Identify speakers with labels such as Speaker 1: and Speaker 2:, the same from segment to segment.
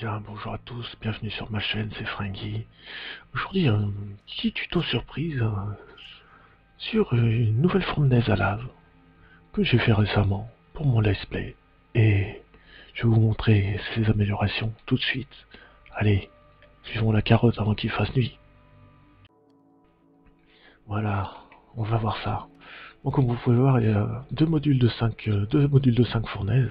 Speaker 1: Bien, bonjour à tous, bienvenue sur ma chaîne, c'est Fringy. Aujourd'hui, un petit tuto surprise euh, sur une nouvelle fournaise à lave que j'ai fait récemment pour mon let's play. Et je vais vous montrer ses améliorations tout de suite. Allez, suivons la carotte avant qu'il fasse nuit. Voilà, on va voir ça. Donc comme vous pouvez voir, il y a deux modules de 5, euh, deux modules de 5 fournaises.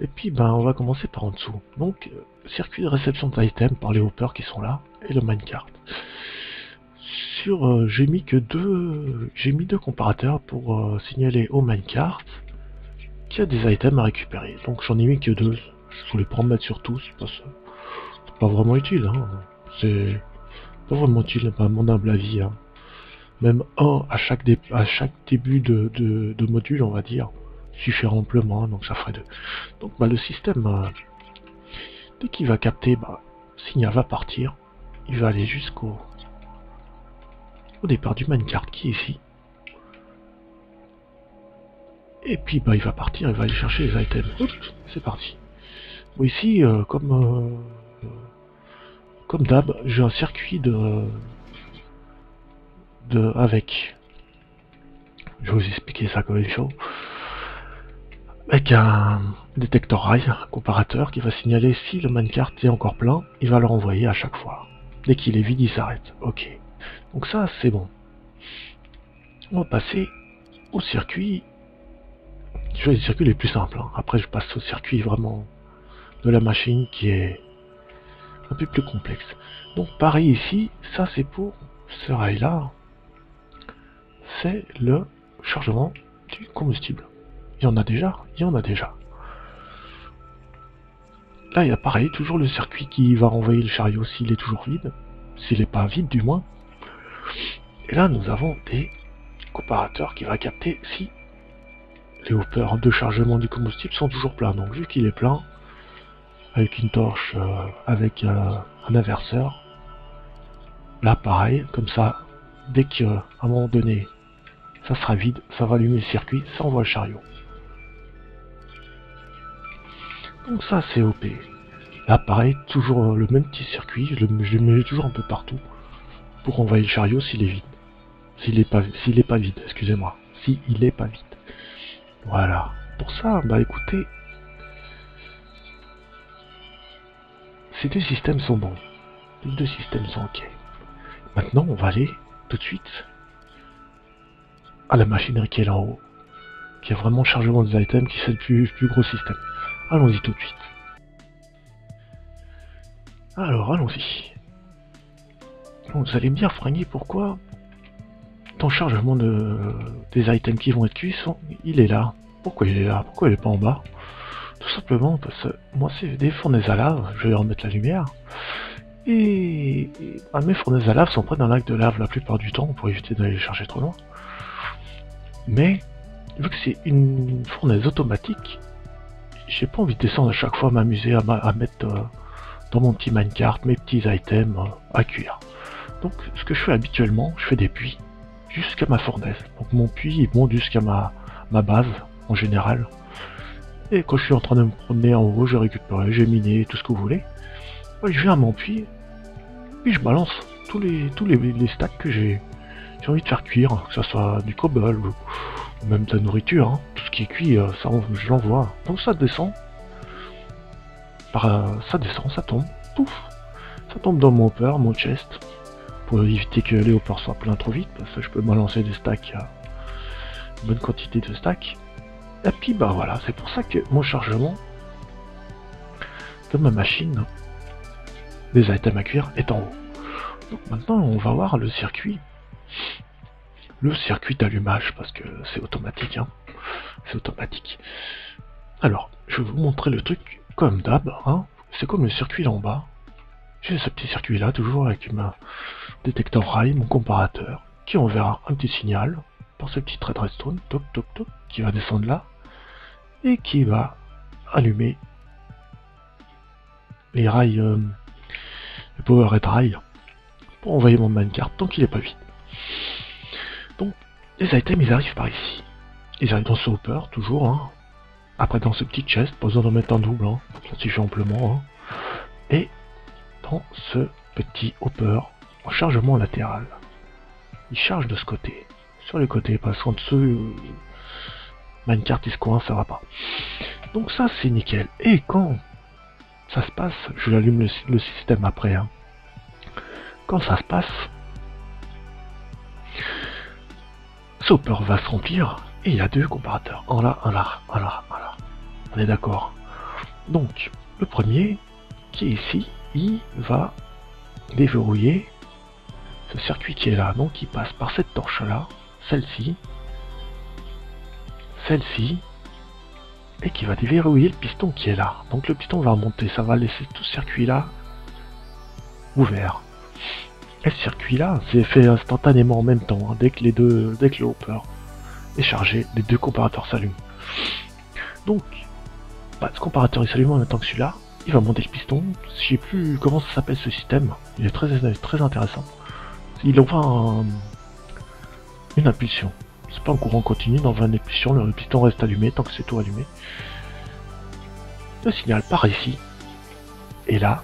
Speaker 1: Et puis ben on va commencer par en dessous. Donc euh, circuit de réception d'items par les hoppers qui sont là et le minecart. Sur euh, j'ai mis que deux comparateurs pour signaler au minecart qu'il y a des items à récupérer. Donc j'en ai mis que deux. Je voulais pas mettre sur tous parce que c'est pas vraiment utile. Hein. C'est pas vraiment utile, pas mon humble avis. Hein même un à chaque, début de, module, on va dire, suffit amplement, donc ça ferait deux. Donc bah, le système, euh, dès qu'il va capter, bah, signal va partir, il va aller jusqu'au au départ du minecart qui est ici. Et puis bah, il va partir, il va aller chercher les items. c'est parti. Ici, euh, comme, euh, comme d'hab, j'ai un circuit de avec, je vais vous expliquer ça comme il faut, avec un détecteur rail, un comparateur qui va signaler si le minecart est encore plein, il va le renvoyer à chaque fois. Dès qu'il est vide, il s'arrête. Ok. Donc ça, c'est bon. On va passer au circuit. Je vais les circuits les plus simples. Hein. Après, je passe au circuit vraiment de la machine qui est un peu plus complexe. Donc pareil ici, ça c'est pour ce rail là c'est le chargement du combustible. Il y en a déjà Il y en a déjà. Là, il y a pareil, toujours le circuit qui va renvoyer le chariot s'il est toujours vide. S'il n'est pas vide, du moins. Et là, nous avons des comparateurs qui va capter si les hoppers de chargement du combustible sont toujours pleins. Donc, vu qu'il est plein, avec une torche, euh, avec euh, un inverseur, là, pareil, comme ça, dès qu'à un moment donné, ça sera vide, ça va allumer le circuit, ça envoie le chariot. Donc ça c'est OP. Là pareil, toujours le même petit circuit, je le, mets toujours un peu partout pour envoyer le chariot s'il est vide. S'il est pas s'il est pas vide, excusez-moi. S'il est pas vide. Voilà. Pour ça, bah écoutez. Ces deux systèmes sont bons. Les deux systèmes sont ok. Maintenant on va aller tout de suite à la machinerie qui est là en haut, qui a vraiment le chargement des items, qui c'est le plus, plus gros système. Allons-y tout de suite. Alors, allons-y. vous allez me dire, Frangy, pourquoi ton chargement de, des items qui vont être cuits, il est là. Pourquoi il est là? Pourquoi il est pas en bas? Tout simplement parce que moi, c'est des fournaises à lave, je vais remettre la lumière. Et, bah, mes fournaises à lave sont près d'un lac de lave la plupart du temps pour éviter d'aller les chercher trop loin. Mais, vu que c'est une fournaise automatique, j'ai pas envie de descendre à chaque fois m'amuser à, mettre euh, dans mon petit minecart mes petits items euh, à cuire. Donc ce que je fais habituellement, je fais des puits jusqu'à ma fournaise. Donc mon puits il monte jusqu'à ma, base en général. Et quand je suis en train de me promener en haut, je récupère, j'ai miné, tout ce que vous voulez. je viens à mon puits, puis je balance tous les tous les stacks que j'ai j'ai envie de faire cuire, que ce soit du cobble ou même de la nourriture, hein. tout ce qui est cuit, euh, ça je l'envoie. Donc ça descend, euh, ça descend, ça tombe, pouf, ça tombe dans mon hopper, mon chest, pour éviter que les hoppers soient pleins trop vite, parce que je peux balancer des stacks, euh, une bonne quantité de stacks. Et puis bah voilà, c'est pour ça que mon chargement de ma machine des items à cuire est en haut. Donc maintenant on va voir le circuit le circuit d'allumage parce que c'est automatique hein. c'est automatique alors je vais vous montrer le truc comme d'hab hein. c'est comme le circuit en bas j'ai ce petit circuit là toujours avec ma détecteur rail mon comparateur qui enverra un petit signal par ce petit thread redstone toc toc toc qui va descendre là et qui va allumer les rails euh, les power red rails pour envoyer mon minecart tant qu'il est pas vide donc, les items, ils arrivent par ici. Ils arrivent dans ce hopper, toujours. Hein. Après, dans ce petit chest, pas besoin d'en mettre un double. Hein. Ça amplement. Hein. et dans ce petit hopper en chargement latéral. Il charge de ce côté, sur le côté, parce qu'en dessous, euh, Minecart il se coin, ça va pas. Donc ça c'est nickel. Et quand ça se passe, je l'allume le, système après. Hein. Quand ça se passe, ce hopper va se remplir et il y a deux comparateurs. Un là, un là, un. On est d'accord. Donc, le premier, qui est ici, il va déverrouiller ce circuit qui est là. Donc il passe par cette torche là, celle-ci, celle-ci, et qui va déverrouiller le piston qui est là. Donc le piston va remonter, ça va laisser tout ce circuit là ouvert. Et ce circuit là, c'est fait instantanément en même temps, hein. dès que les deux, dès que le hopper est chargé, les deux comparateurs s'allument. Donc, bah, ce comparateur il s'allume en même temps que celui-là, il va monter le piston. Je sais plus comment ça s'appelle ce système. Il est très, intéressant. Il envoie une impulsion. C'est pas un courant continu, il envoie une impulsion, le piston reste allumé tant que c'est tout allumé. Le signal part ici. Et là,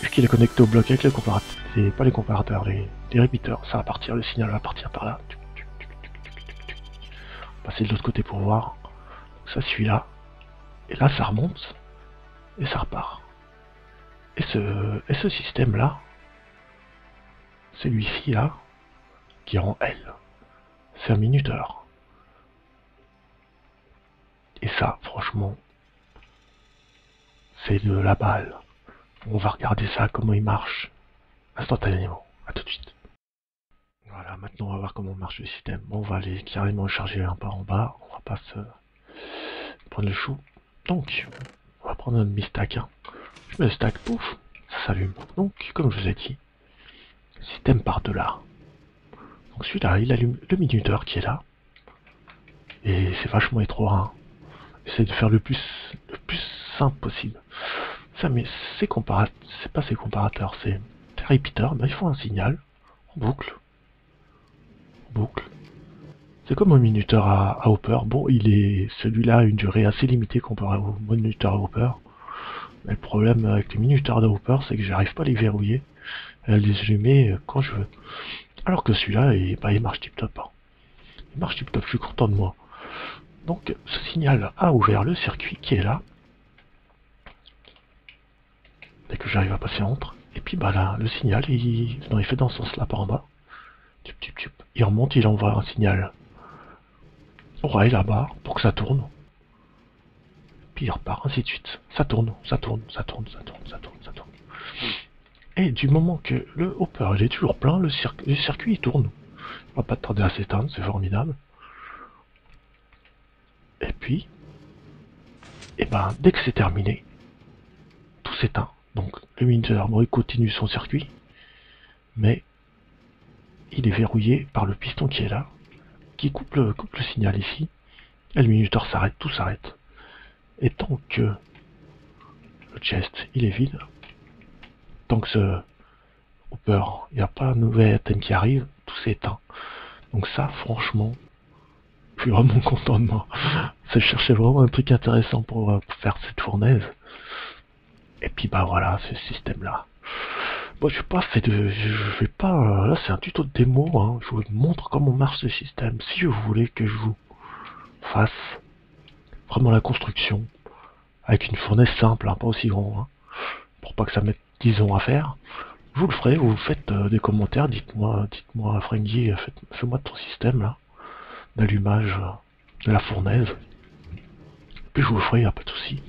Speaker 1: puisqu'il est connecté au bloc avec les comparateurs, pas les comparateurs, les, les repeaters, ça va partir, le signal va partir par là. Passer de l'autre côté pour voir. Ça suit là. Et là, ça remonte et ça repart. Et ce, et ce système-là, celui-ci là, qui rend L, c'est un minuteur. Et ça, franchement, c'est de la balle. On va regarder ça, comment il marche, instantanément. A tout de suite. Voilà, maintenant on va voir comment marche le système. on va aller carrément charger un pas en bas. On va pas se prendre le chou. Donc, on va prendre un demi-stack. Hein. Je mets le stack, pouf, ça s'allume. Donc, comme je vous ai dit, système part de là. Donc celui-là, il allume le minuteur qui est là. Et c'est vachement étroit. Hein. De faire le plus, le plus simple possible. Ça, mais c'est comparateurs, c'est pas ces comparateurs, c'est repeaters. Ben, ils font un signal en boucle. En boucle. C'est comme un minuteur à, Hopper. Bon, il est celui-là a une durée assez limitée comparé au minuteur à Hopper. Mais le problème avec les minuteurs de Hopper, c'est que j'arrive pas à les verrouiller, à les allumer quand je veux. Alors que celui-là, il, il marche tip-top. Hein. Il marche tip-top, je suis content de moi. Donc, ce signal a ouvert le circuit qui est là. Dès que j'arrive à passer entre. Et puis, bah là, le signal, il, il fait dans ce sens-là par en bas. Il remonte, il envoie un signal rail là-bas pour que ça tourne. Puis il repart, ainsi de suite. Ça tourne, ça tourne, ça tourne, ça tourne, ça tourne, ça tourne. Et du moment que le hopper il est toujours plein, le, circuit il tourne. On va pas tarder à s'éteindre, c'est formidable. Et puis, et eh ben dès que c'est terminé, tout s'éteint. Donc le minuteur continue son circuit, mais il est verrouillé par le piston qui est là qui coupe le, signal ici. Et le minuteur s'arrête, tout s'arrête. Et tant que le chest il est vide, tant que ce hopper, il n'y a pas un nouvel item qui arrive, tout s'éteint. Donc ça, franchement, je suis vraiment content de moi. Ça cherchait vraiment un truc intéressant pour, euh, pour faire cette fournaise. Et puis bah voilà, ce système là. Bon, je vais pas fait de, je vais pas, euh, là c'est un tuto de démo, hein. je vous montre comment marche ce système. Si vous voulez que je vous fasse vraiment la construction avec une fournaise simple, hein, pas aussi grand, hein, pour pas que ça mette 10 ans à faire, vous le ferez, vous faites euh, des commentaires, dites-moi, dites-moi, Frengy, fais-moi ton système là, d'allumage euh, de la fournaise. Puis je vous le ferai, y pas de souci.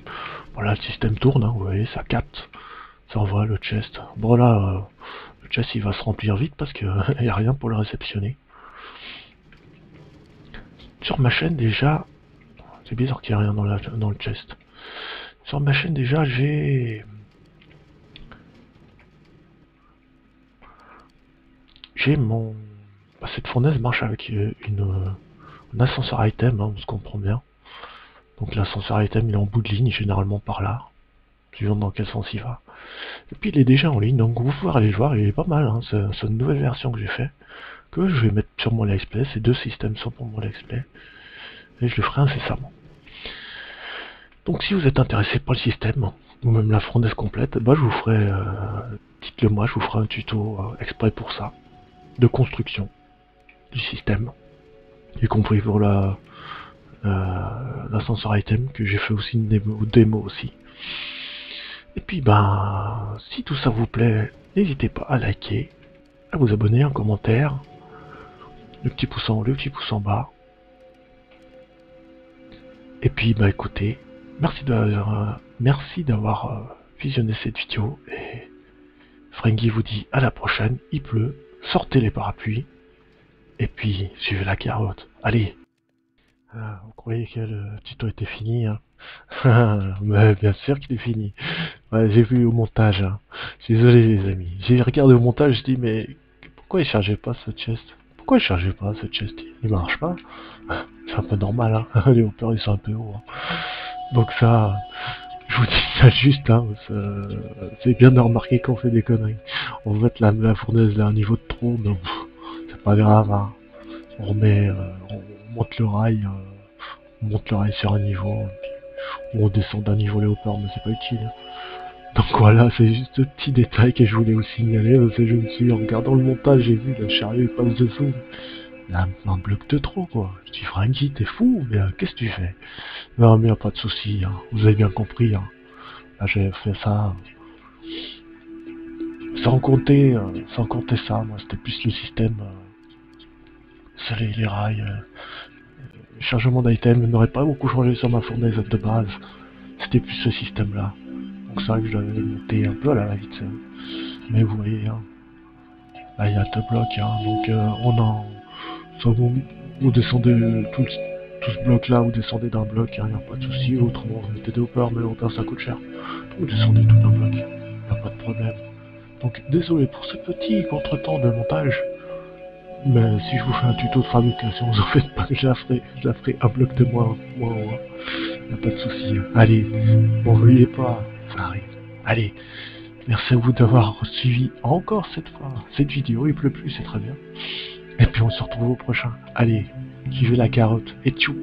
Speaker 1: Voilà, le système tourne, vous voyez, ça capte. Ça envoie le chest. Bon là, euh, le chest il va se remplir vite parce qu'il n'y a rien pour le réceptionner. Sur ma chaîne déjà, c'est bizarre qu'il n'y ait rien dans, le chest. Sur ma chaîne déjà j'ai... J'ai mon... Bah, cette fournaise marche avec euh, une, un ascenseur item, hein, on se comprend bien. Donc l'ascenseur item il est en bout de ligne, généralement par là. Suivant dans quel sens il va. Et puis il est déjà en ligne, donc vous pouvez aller le voir, il est pas mal, hein. c'est une nouvelle version que j'ai fait, que je vais mettre sur mon let's play, ces deux systèmes sont pour mon let's play, et je le ferai incessamment. Donc si vous êtes intéressé par le système, ou même la fournaise complète, bah je vous ferai, euh, dites-le moi, je vous ferai un tuto euh, exprès pour ça, de construction du système, y compris pour la l'ascenseur item que j'ai fait aussi une démo, aussi. Et puis ben, si tout ça vous plaît, n'hésitez pas à liker, à vous abonner, un commentaire, le petit pouce en haut, le petit pouce en bas. Et puis bah écoutez, merci d'avoir merci d'avoir visionné cette vidéo et Frankie vous dit à la prochaine, il pleut, sortez les parapluies et puis suivez la carotte. Allez ah, Vous croyez que le tuto était fini hein? Mais bien sûr qu'il est fini. Ouais, j'ai vu au montage. Hein. Désolé les amis. J'ai regardé au montage, je dis mais pourquoi il chargeait pas ce chest? Pourquoi il chargeait pas ce chest? Il marche pas? C'est un peu normal, hein. les hauteurs ils sont un peu hauts. Hein. Donc ça, je vous dis ça juste, hein, c'est bien de remarquer qu'on fait des conneries. On va mettre la, fournaise à un niveau de trop, mais c'est pas grave. Hein. On remet, euh, monte le rail, euh, on monte le rail sur un niveau, ou on descend d'un niveau hauteurs, mais c'est pas utile. Donc voilà, c'est juste ce petit détail que je voulais vous signaler, parce que je me suis, en regardant le montage, j'ai vu le chariot passe dessous. Là, un bloc de trop, quoi. Je dis, Frankie, t'es fou, mais euh, qu'est-ce que tu fais? Non, mais pas de souci, hein. vous avez bien compris. Hein. Là, j'ai fait ça sans compter, euh, sans compter ça, moi, c'était plus le système, euh, les, les rails, chargement d'items n'aurait pas beaucoup changé sur ma fournaise de base. C'était plus ce système-là. Donc c'est vrai que je l'avais monté un peu à la va-vite. Mais vous voyez, hein. là il y a deux blocs, hein. donc on en Soit vous, vous descendez tout, ce bloc là, vous descendez d'un bloc, il hein, n'y a pas de souci, autrement vous mettez des mais les ça coûte cher. Vous descendez tout d'un bloc, il n'y a pas de problème. Donc désolé pour ce petit contretemps de montage, mais si je vous fais un tuto de fabrication, vous en faites pas, je la ferai, un bloc de moins haut, il n'y a pas de souci. Allez, m'en veuillez pas, ça arrive. Allez, merci à vous d'avoir suivi encore cette fois cette vidéo, il pleut plus, c'est très bien. Et puis on se retrouve au prochain. Allez, qui veut la carotte et tchou